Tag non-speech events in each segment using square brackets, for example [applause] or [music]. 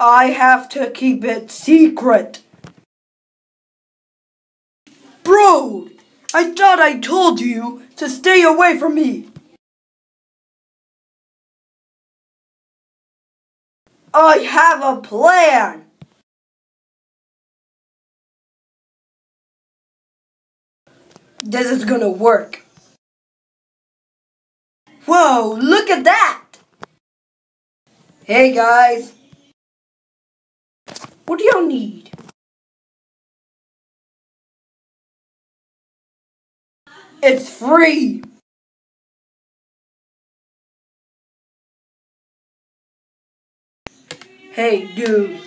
I have to keep it secret. Bro, I thought I told you to stay away from me. I have a plan. This is gonna work. Whoa, look at that! Hey guys, what do y'all need? It's free! Hey dude,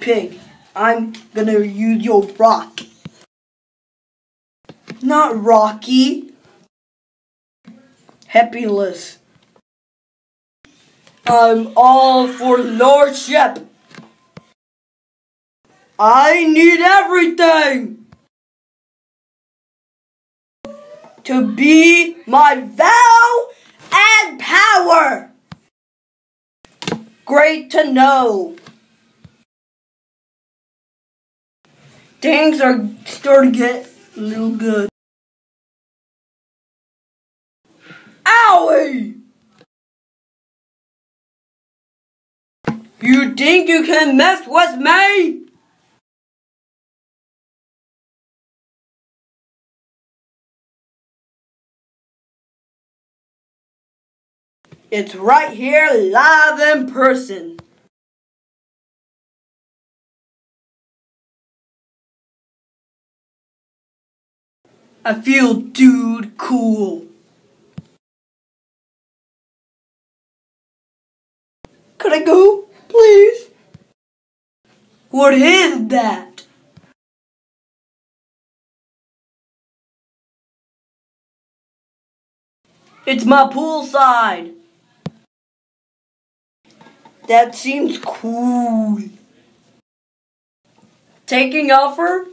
pig, I'm gonna use your rock. Not Rocky. Happyless. I'm all for lordship. I need everything to be my vow and power. Great to know. Things are starting to get a little good. Owie! You think you can mess with me? It's right here, live in person. I feel dude cool. Could I go, please? What is that? It's my poolside. That seems cool. Taking offer?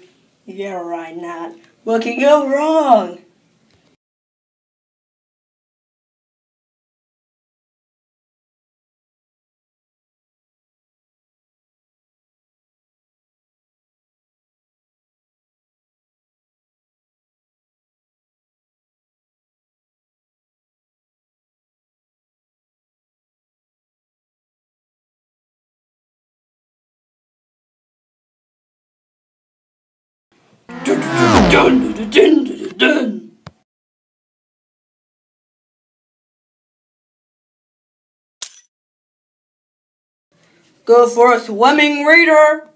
Yeah, right, not. What can go wrong? Go for a swimming reader.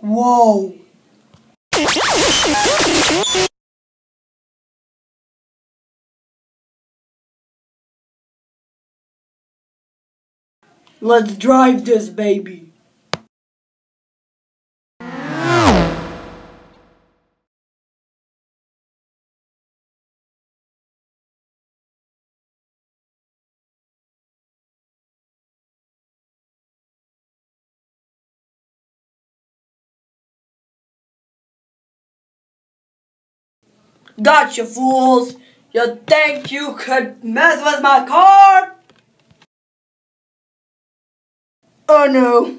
Whoa. Let's drive this baby. Gotcha, fools! You think you could mess with my car? Oh no.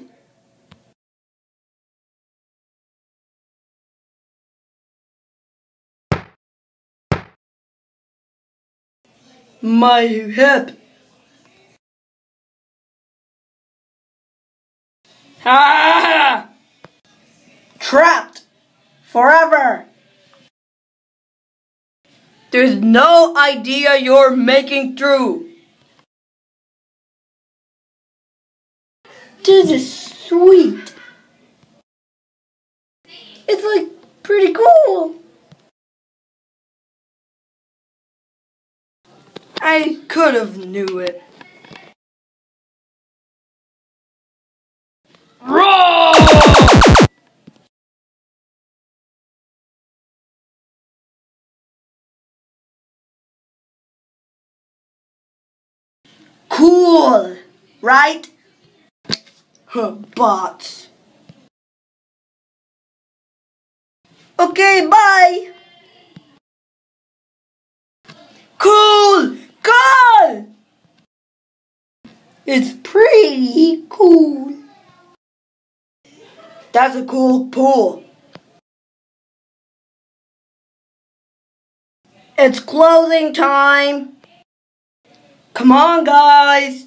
My hip. Ah! [laughs] Trapped forever. There's no idea you're making through. This is sweet. It's like pretty cool. I could have knew it. Roar! Cool, right? Bots. Okay, bye. Cool, cool. It's pretty cool. That's a cool pool. It's closing time. Come on, guys.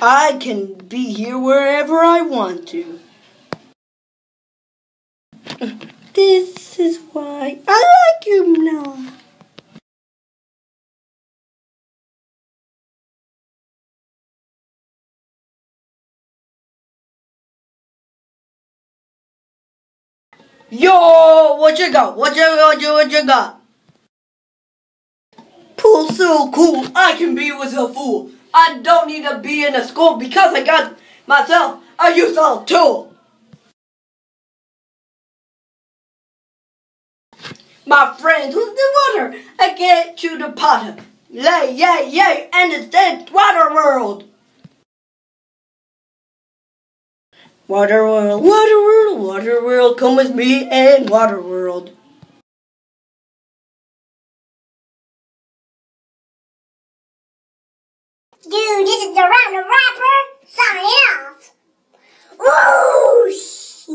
I can be here wherever I want to. [laughs] This is why I like you now. Yo, what you got? What you got? What you, got? Pool so cool, I can be with a fool. I don't need to be in a school because I got myself a useful tool. My friends with the water, I get to the potter. Lay, yay, yay, and it's the water world. Water world, water world, water world, come with me in water world. Dude, this is the round rapper signing off. Whoosh!